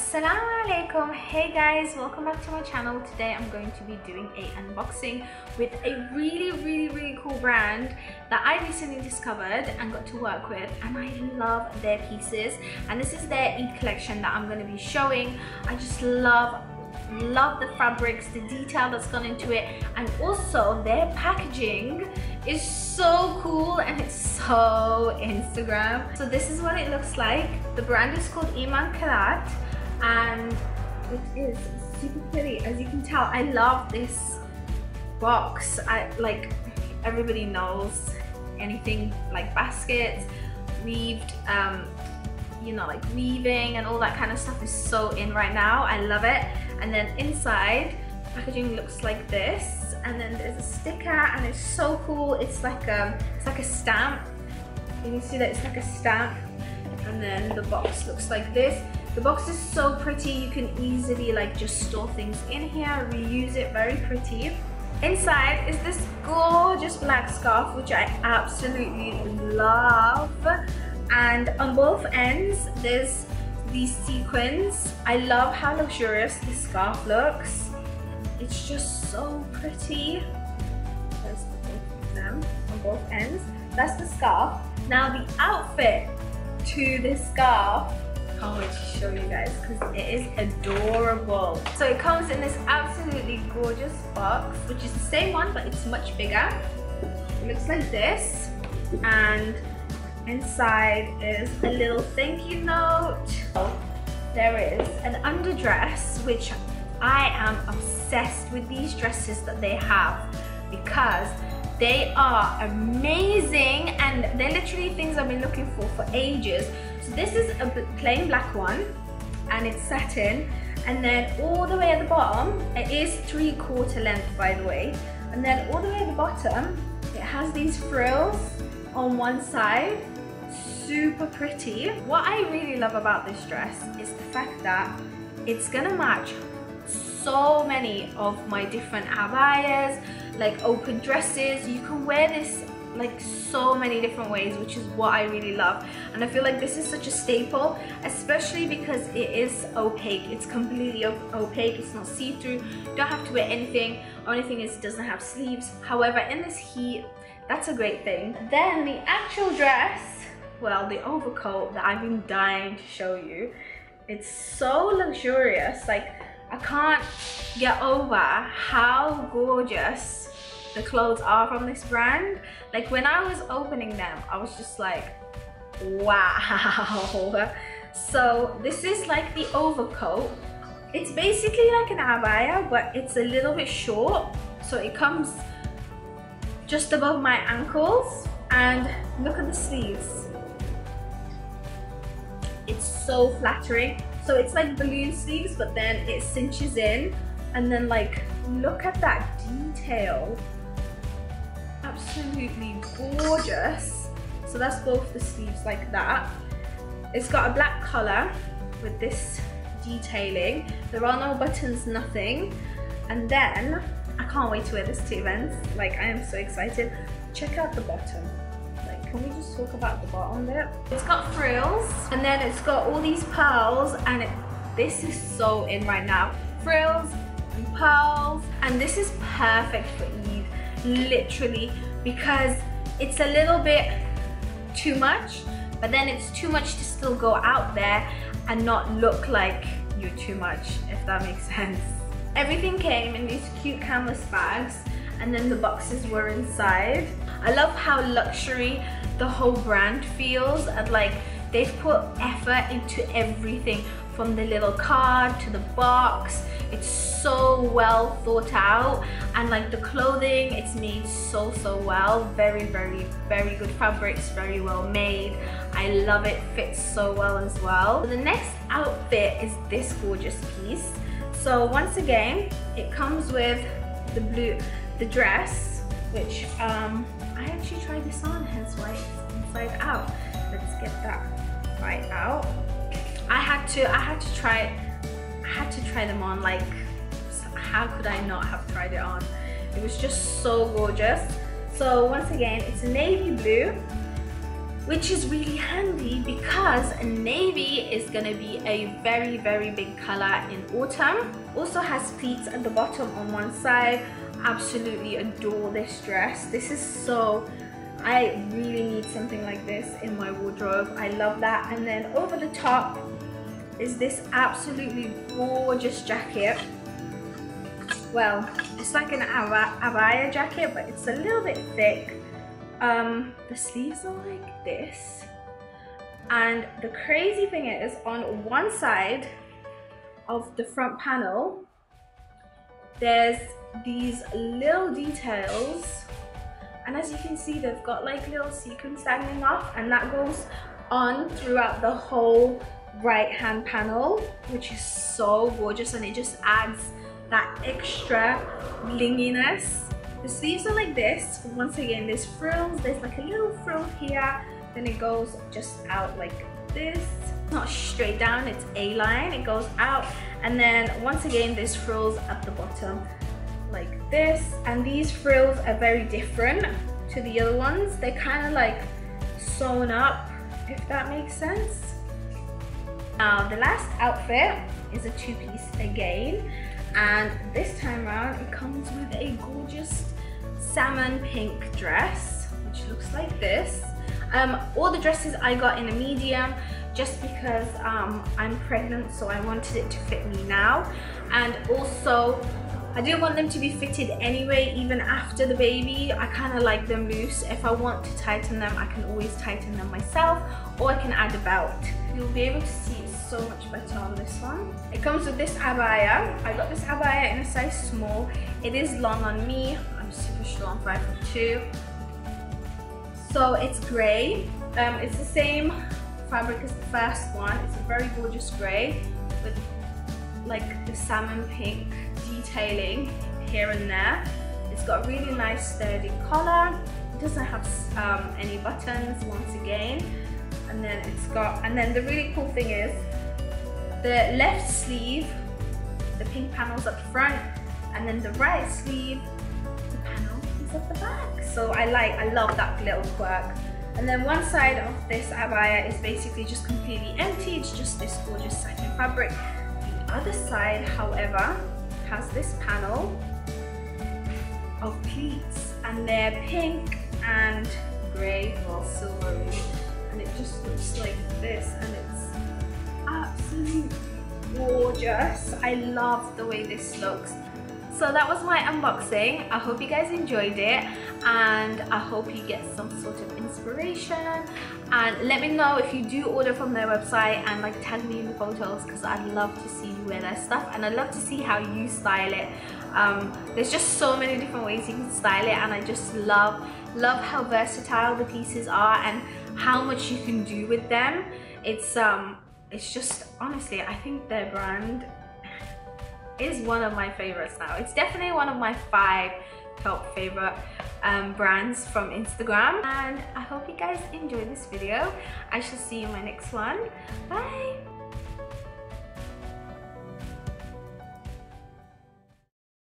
Assalamu alaikum hey guys welcome back to my channel. Today I'm going to be doing a unboxing with a really really really cool brand that I recently discovered and got to work with and I love their pieces. And this is their Eid collection that I'm going to be showing. I just love love the fabrics the detail that's gone into it and also their packaging is so cool and it's so Instagram. So this is what it looks like. The brand is called Emaan Qirat and it is super pretty. As you can tell I love this box. I like everybody knows anything like baskets weaved um you know like weaving and all that kind of stuff is so in right now. I love it. And then inside packaging looks like this. And then there's a sticker and it's so cool. It's like a it's like a stamp. You can see that? It's like a stamp. And then the box looks like this the box is so pretty, you can easily like just store things in here, reuse it, very pretty. Inside is this gorgeous black scarf, which I absolutely love. And on both ends, there's these sequins. I love how luxurious this scarf looks. It's just so pretty. There's both of them on both ends. That's the scarf. Now the outfit to this scarf can't wait to show you guys because it is adorable. So it comes in this absolutely gorgeous box, which is the same one, but it's much bigger. It looks like this. And inside is a little thank you note. Oh, There is an underdress, which I am obsessed with these dresses that they have because they are amazing and they're literally things I've been looking for for ages. So this is a plain black one and it's satin and then all the way at the bottom, it is three quarter length by the way, and then all the way at the bottom, it has these frills on one side, super pretty. What I really love about this dress is the fact that it's gonna match so many of my different abayas, like open dresses. You can wear this like so many different ways which is what I really love. And I feel like this is such a staple especially because it is opaque. It's completely opaque. It's not see-through. Don't have to wear anything. Only thing is it doesn't have sleeves. However in this heat that's a great thing. Then the actual dress well the overcoat that I've been dying to show you it's so luxurious. Like I can't get over how gorgeous the clothes are from this brand. Like when I was opening them, I was just like, wow. So this is like the overcoat. It's basically like an abaya, but it's a little bit short. So it comes just above my ankles and look at the sleeves. It's so flattering. So it's like balloon sleeves, but then it cinches in and then like, look at that detail absolutely gorgeous. So that's both the sleeves like that. It's got a black collar with this detailing. There are no buttons, nothing. And then, I can't wait to wear this to events. Like, I am so excited. Check out the bottom. Like, can we just talk about the bottom bit? It's got frills, and then it's got all these pearls, and it, this is so in right now. Frills and pearls, and this is perfect for Eid literally because it's a little bit too much but then it's too much to still go out there and not look like you're too much if that makes sense. Everything came in these cute canvas bags and then the boxes were inside. I love how luxury the whole brand feels and like they've put effort into everything from the little card to the box. It's so well thought out. And like the clothing it's made so so well. Very very very good fabrics very well made. I love it. Fits so well as well. The next outfit is this gorgeous piece. So once again it comes with the blue the dress which um I actually tried this on hence why it's inside out. Let's get that right out I had to I had to try I had to try them on like how could I not have tried it on? It was just so gorgeous. So once again it's navy blue which is really handy because navy is to be a very very big color in autumn. Also has pleats at the bottom on one side. Absolutely adore this dress. This is so I really need something like this in my wardrobe. I love that. And then over the top is this absolutely gorgeous jacket. Well it's like an abaya jacket but it's a little bit thick. Um, the sleeves are like this. And the crazy thing is on one side of the front panel there's these little details. And as you can see they've got like little sequins dangling off and that goes on throughout the whole right hand panel which is so gorgeous and it just adds that extra blinginess the sleeves are like this. Once again there's frills there's like a little frill here. Then it goes just out like this. Not straight down it's a line it goes out. And then once again there's frills at the bottom like this. And these frills are very different to the other ones. They're kind of like sewn up if that makes sense now the last outfit is a two-piece again and this time around it comes with a gorgeous salmon pink dress which looks like this. Um, all the dresses I got in a medium just because um, I'm pregnant so I wanted it to fit me now. And also I do want them to be fitted anyway even after the baby. I kind of like them loose. If I want to tighten them I can always tighten them myself or I can add a belt. You'll be able to see it so much better on this one. It comes with this abaya. I got this abaya in a size small. It is long on me. I'm super short I'm 5 foot 2 so it's grey um, it's the same fabric as the first one. It's a very gorgeous grey with like the salmon pink detailing here and there. It's got a really nice sturdy collar. It doesn't have um, any buttons once again. And then it's got, and then the really cool thing is the left sleeve, the pink panels up front, and then the right sleeve, the panel is at the back. So I like, I love that little quirk. And then one side of this abaya is basically just completely empty. It's just this gorgeous satin fabric. The other side, however, has this panel of pleats and they're pink and grey or silvery and it just looks like this and it's absolutely gorgeous. I love the way this looks. So that was my unboxing. I hope you guys enjoyed it and I hope you get some sort of inspiration and let me know if you do order from their website and like tag me in the photos because I'd love to see you wear their stuff and I'd love to see how you style it. Um, there's just so many different ways you can style it and I just love love how versatile the pieces are and how much you can do with them. It's um it's just honestly I think their brand is one of my favorites now. It's definitely one of my five top favorite um, brands from Instagram. And I hope you guys enjoyed this video. I shall see you in my next one. Bye!